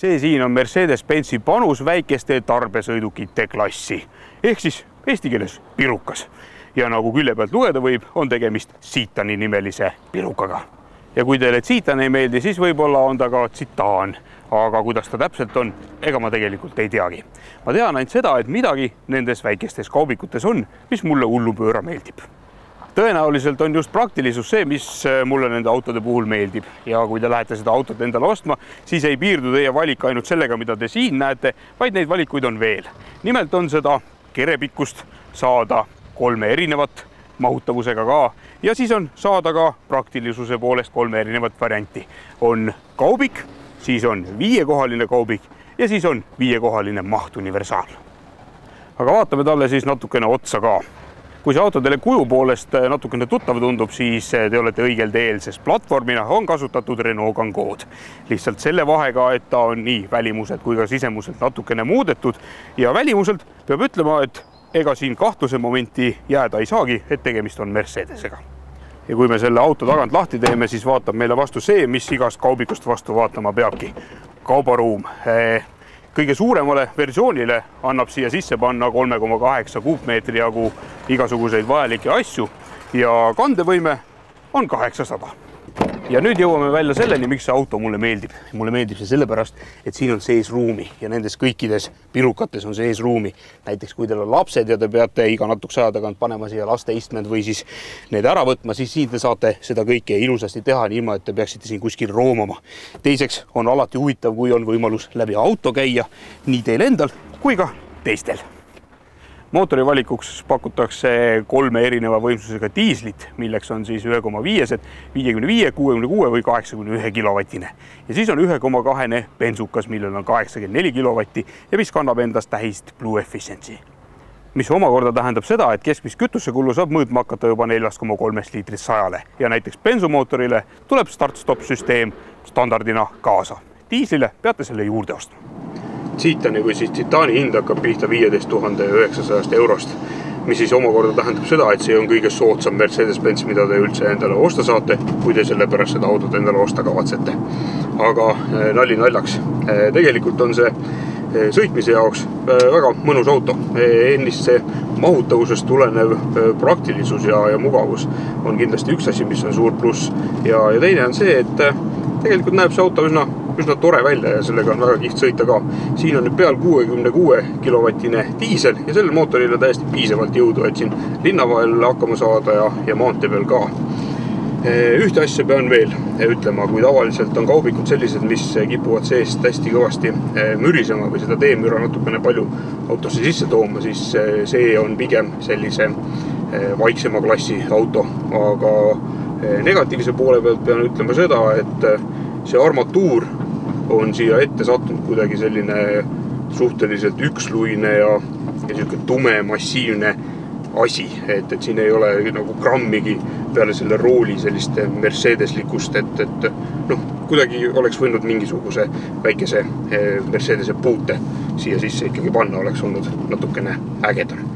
see siin on Mercedes-Benzi panus väikeste tarbesõidukite klassi ehk siis eesti keeles pirukas. ja nagu külje pealt lugeda võib, on tegemist Citani nimelise pirukaga. Ja kui teile Citan ei meeldi, siis võib-olla on ta ka Citan, aga kuidas ta täpselt on, ega ma tegelikult ei teagi. ma tean ainult seda, et midagi nendes väikestes kaubikutes on, mis mulle hullupööra meeldib tõenäoliselt on just praktilisus see, mis äh, mulle nende autode puhul meeldib ja kui te lähete seda autot endale ostma, siis ei piirdu teie valik ainult sellega, mida te siin näete, vaid neid valikuid on veel. nimelt on seda kerepikkust saada kolme erinevat mahutavusega ka ja siis on saada ka praktilisuse poolest kolme erinevat varianti. on kaubik, siis on viiekohaline kaubik ja siis on viiekohaline mahtuniversaal. aga vaatame talle siis natukene otsa ka kui see auto teile kuju poolest äh, natukene tuttav tundub, siis äh, te olete õigel teel, sest platvormina on kasutatud Renault Kangoo'd. lihtsalt selle vahega, et ta on nii välimuselt kui ka sisemuselt natukene muudetud ja välimuselt peab ütlema, et ega siin kahtluse momenti jääda ei saagi, et tegemist on Mercedesega. ja kui me selle auto tagant lahti teeme, siis vaatab meile vastu see, mis igast kaubikust vastu vaatama peabki. kaubaruum äh, kõige suuremale versioonile annab siia sisse panna kolme koma kaheksa kuupmeetri jagu igasuguseid vajalikke asju ja kandevõime on kaheksasada ja nüüd jõuame välja selleni, miks see auto mulle meeldib. mulle meeldib see sellepärast, et siin on sees ruumi ja nendes kõikides pirukates on sees ruumi. näiteks kui teil on lapsed ja te peate iga natukese aja tagant panema siia lasteistmed või siis need ära võtma, siis siin te saate seda kõike ilusasti teha, ilma et te peaksite siin kuskil roomama. teiseks on alati huvitav, kui on võimalus läbi auto käia nii teil endal kui ka teistel mootori valikuks pakutakse kolme erineva võimsusega diislit, milleks on siis ühe koma viiesed, viiekümne viie, kuuekümne kuue või kaheksakümne ühe kilovatine. ja siis on ühe koma kahene bensukas, millel on kaheksakümmend neli kilovatti ja mis kannab endas tähist Blue Efficiency. mis omakorda tähendab seda, et keskmist kütusekulu saab mõõtma hakata juba neljast koma kolmest liitrist sajale ja näiteks bensumootorile tuleb start-stop süsteem standardina kaasa. diislile peate selle juurde ostma Citani või siis Titani hind hakkab pihta viieteist tuhande üheksasajast eurost, mis siis omakorda tähendab seda, et see on kõige soodsam Mercedes-Benz, mida te üldse endale osta saate, kui te sellepärast seda autot endale osta kavatsete. aga äh, nali naljaks, äh, tegelikult on see äh, sõitmise jaoks väga mõnus auto. ennist see mahutavusest tulenev praktilisus ja, ja mugavus on kindlasti üks asi, mis on suur pluss ja, ja teine on see, et tegelikult näeb see auto üsna üsna tore välja ja sellega on väga kihvt sõita ka. siin on nüüd peal kuuekümne kuue kilovatine diisel ja sellel mootoril on täiesti piisavalt jõudu, et siin linna vahel hakkama saada ja, ja maantee peal ka. Ühte asja pean veel ütlema, kui tavaliselt on kaubikud sellised, mis kipuvad seest hästi kõvasti mürisema või seda teemüra natukene palju autosse sisse tooma, siis see on pigem sellise vaiksema klassi auto, aga negatiivse poole pealt pean ütlema seda, et see armatuur on siia ette sattunud kuidagi selline suhteliselt üksluine ja, ja niisugune tume massiivne asi, et, et siin ei ole nagu grammigi peale selle rooli sellist Mercedeslikkust, et, et noh, kuidagi oleks võinud mingisuguse väikese eh, Mercedese puute siia sisse ikkagi panna, oleks olnud natukene ägedam.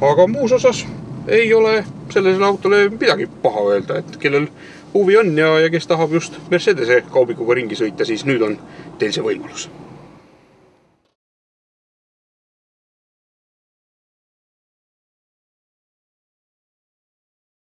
aga muus osas ei ole sellele autole midagi paha öelda, et kellel huvi on ja, ja kes tahab just Mercedese kaubikuga ringi sõita, siis nüüd on teil see võimalus